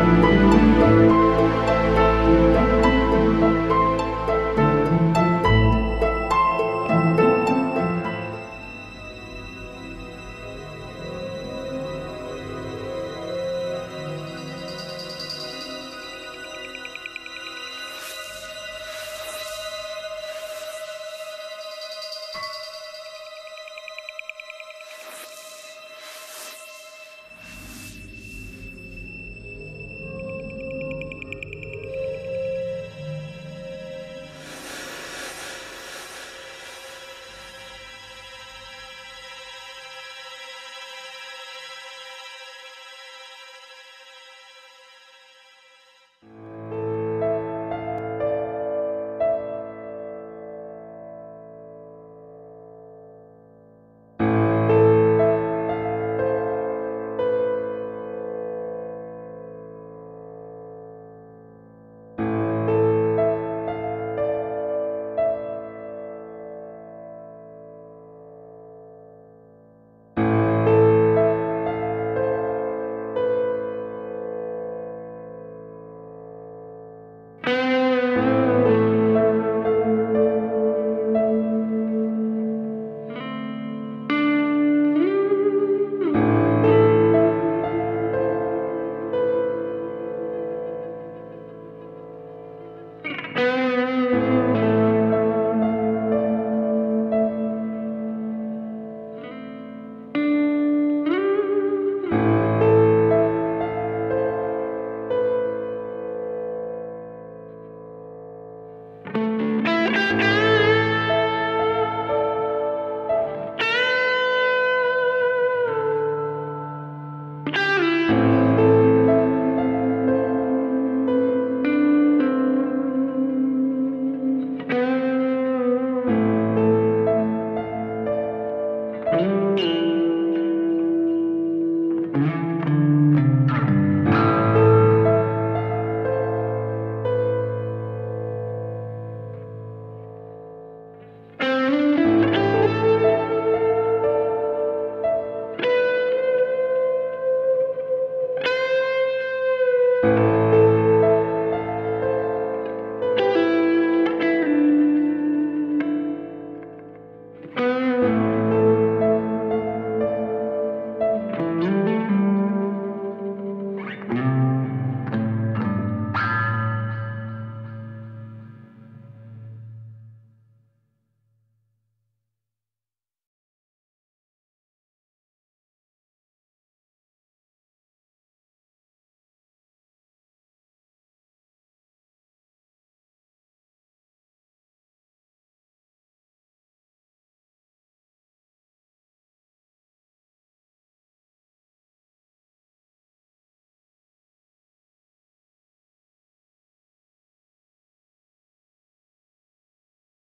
Thank you. mm you